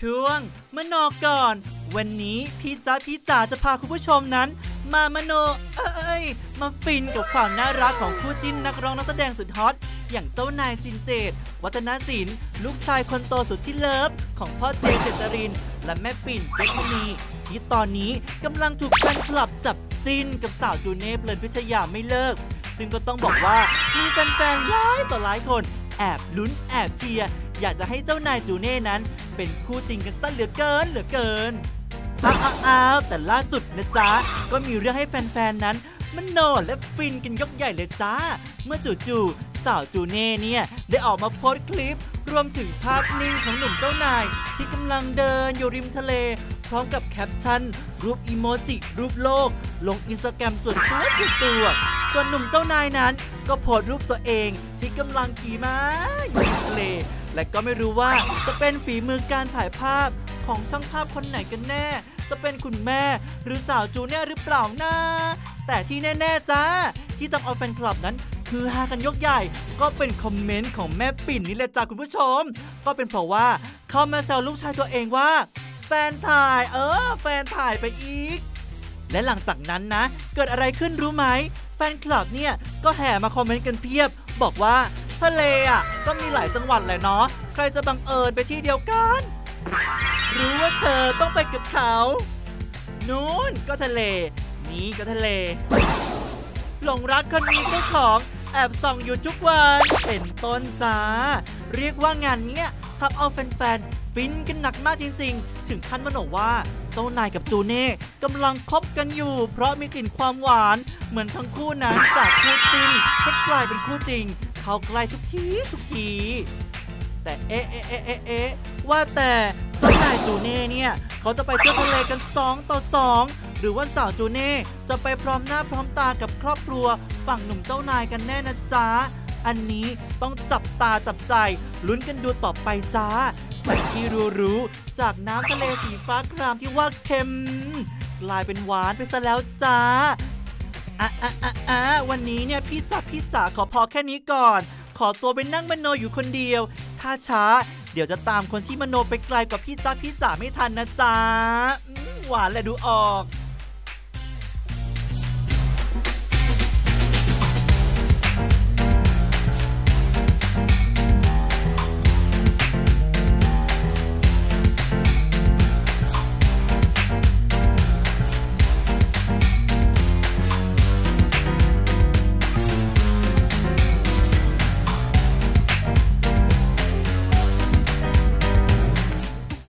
ช่วงมโนก่อน วันนี้พี่จ้าพี่จ๋าจะพาคุณผู้ชมนั้น มามโนเอ้ยมาฟินกับความน่ารักของคู่จิ้นนักร้องนักแสดงสุดฮอตอย่างเจ้านายจินเจต วัฒนศิลป์ลูกชายคนโตสุดที่ love ของพ่อเจเจตริน และแม่ปิ่นเพชรมณีที่ตอนนี้กำลังถูกแฟนคลับจับจิ้นกับสาวจูเน่เพลินพิชยาไม่เลิก ซึ่งก็ต้องบอกว่ามีแฟนๆหลายต่อหลายคนแอบลุ้นแอบเชียร์ อยากจะให้เจ้านายจูเน่นั้น เป็นคู่จริงกันซะเหลือเกินเหลือเกินอ้าวอ้าวแต่ล่าสุดนะจ๊ะ ก็มีเรื่องให้แฟนๆนั้น มันโนและฟินกันยกใหญ่เลยจ้า เมื่อจู่ๆสาวจูเน่เนี่ย ได้ออกมาโพสต์คลิป รวมถึงภาพนิ่งของหนุ่มเจ้านาย ที่กำลังเดินอยู่ริมทะเล พร้อมกับแคปชั่น รูปอีโมจิรูปโลก ลงอินสตาแกรมส่วนตัวส่วนตัว ส่วนหนุ่มเจ้านายนั้น ก็โพสต์รูปตัวเองที่กำลังขี่ม้าอยู่ทะเลและก็ไม่รู้ว่าจะเป็นฝีมือการถ่ายภาพของช่างภาพคนไหนกันแน่ จะเป็นคุณแม่หรือสาวจูเน่หรือเปล่านะแต่ที่แน่ๆจ้าที่ทำเอาแฟนคลับนั้นคือฮากันยกใหญ่ก็เป็นคอมเมนต์ของแม่ปิ่นนี่แหละจ้าคุณผู้ชม ก็เป็นเพราะว่าเขามาแซวลูกชายตัวเองว่า แฟนถ่ายเออ แฟนถ่ายไปอีก และหลังจากนั้นนะ เกิดอะไรขึ้นรู้ไหม แฟนคลับเนี่ยก็แห่มาคอมเมนต์กันเพียบ บอกว่าทะเลอะก็มีหลายจังหวัดแหละเนาะใครจะบังเอิญไปที่เดียวกัน หรู้ว่าเธอต้องไปกับเขานู้นก็ทะเล นี้ก็ทะเล หลงรักคนมีเจ้าของแอบส่องอยู่ทุกวันเป็นต้นจ้า เรียกว่างานเนี้ยทำเอาแฟนๆ ฟินกันหนักมากจริง ๆ ถึงขั้นว่หนว่าเจ้านายกับจูเน่กำลังคบกันอยู่ เพราะมีกลิ่นความหวาน เหมือนทั้งคู่นั้นจากคู่จิ้นก็กลายเป็นคู่จริง เขาใกล้ทุกทีทุกที แต่เอ๊ะเอ๊ะเอ๊ะเอ๊ะเอ๊ะว่าแต่เจ้านายจูเน่เนี่ย เขาจะไปเที่ยวทะเลกัน 2 ต่อ 2 หรือว่าสาวจูเน่จะไปพร้อมหน้าพร้อมตากับครอบครัว ฝั่งหนุ่มเจ้านายกันแน่นะจ๊ะอันนี้ต้องจับตาจับใจลุ้นกันดูต่อไปจ้า แต่ที่รู้ๆจากน้ำทะเลสีฟ้าครามที่ว่าเค็ม กลายเป็นหวานไปซะแล้วจ้าอะอะอะอะวันนี้เนี่ยพี่จ๋าพี่จ๋าขอพอแค่นี้ก่อน ขอตัวไปนั่งมโนอยู่คนเดียว ถ้าช้า เดี๋ยวจะตามคนที่มโนไปไกลกว่าพี่จ๋าพี่จ๋าไม่ทันนะจ๊ะหวานและดูออก